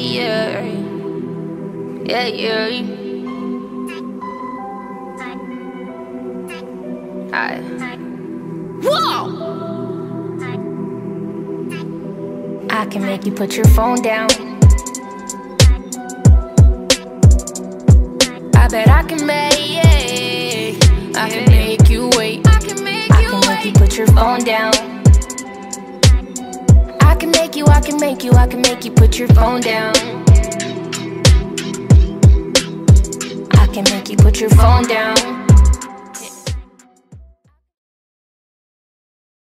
Yeah, yeah. Hi. Whoa! I can make you put your phone down. I bet I can make, I can make you wait. I can make you put your phone down. Can make you, I can make you put your phone down. I can make you put your phone down.